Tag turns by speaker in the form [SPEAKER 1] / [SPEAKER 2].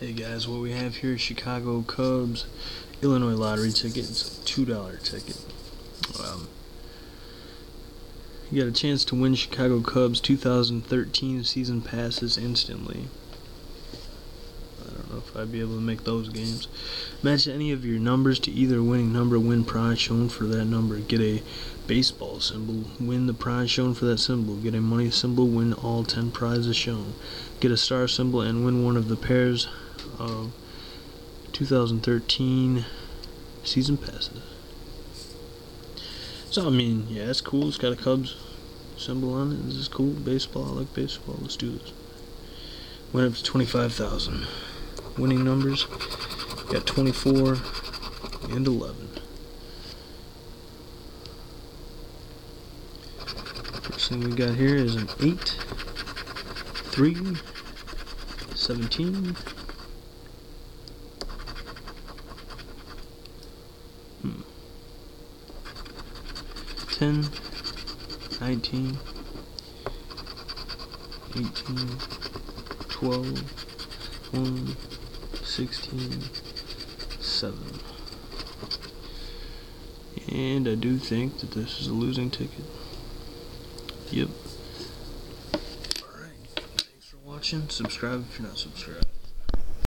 [SPEAKER 1] Hey guys, what we have here is Chicago Cubs Illinois lottery ticket. It's a two dollar ticket. Um, you got a chance to win Chicago Cubs 2013 season passes instantly. I don't know if I'd be able to make those games. Match any of your numbers to either winning number, win prize shown for that number. Get a baseball symbol, win the prize shown for that symbol. Get a money symbol, win all 10 prizes shown. Get a star symbol and win one of the pairs of 2013 season passes. So I mean, yeah, it's cool. It's got a Cubs symbol on it. This is cool. Baseball. I like baseball. Let's do this. Went up to 25,000. Winning numbers. Got 24 and 11. First thing we got here is an 8, 3, 17, 10, 19, 18, 12, 1, 16, 7. And I do think that this is a losing ticket. Yep. Alright, thanks for watching. Subscribe if you're not subscribed.